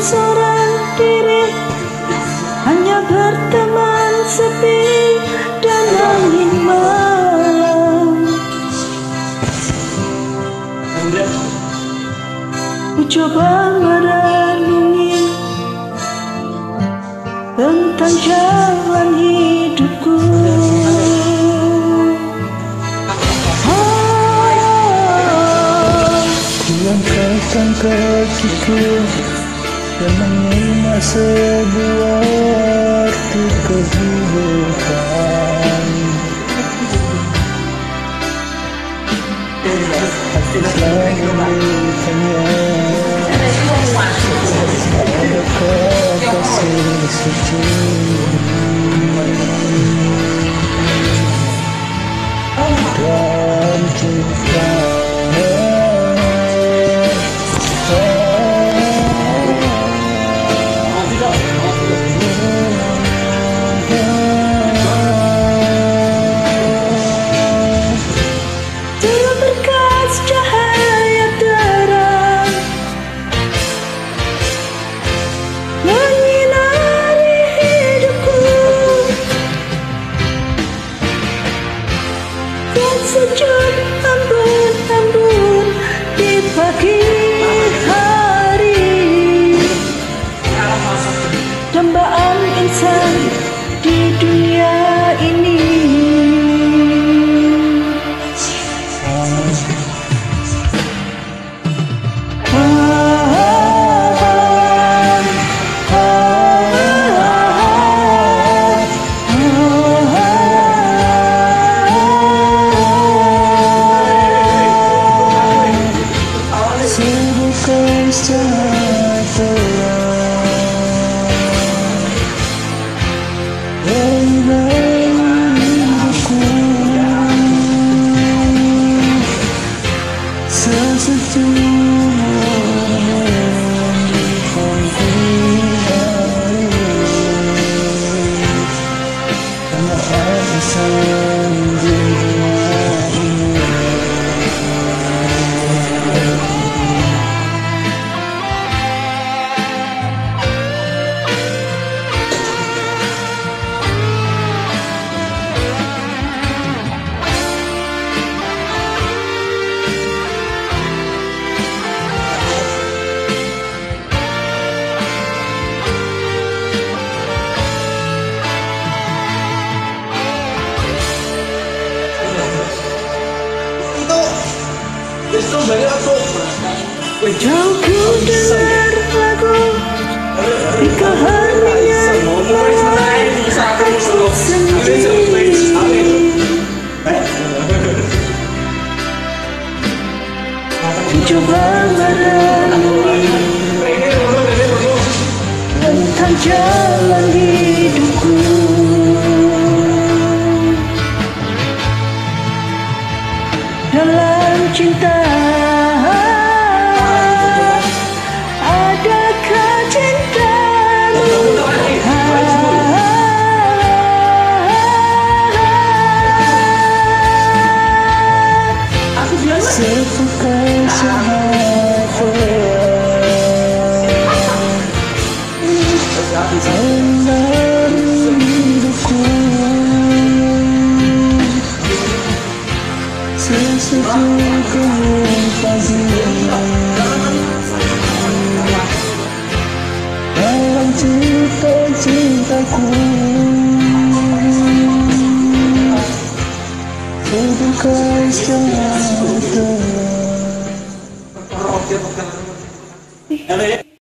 seorang diri. Hanya berteman sepi dan angin malam. Ku coba merenungi Tentang jalan hidupku. Langkahkan kakiku yang menima sebuah waktu kehidupan Aku selalu bertanya Ada kata kasih suci Dan sejuk embun-embun di pagi hari. Dambaan insan di dunia love. Jauh ku dengar lagu Di keheningan aku sendiri Coba merenungi Tentang jalan hidupku 是否还想回来？在哪里？你的未来？这是最后的告别。难忘今宵，今宵醉。是否还想？Ano yun?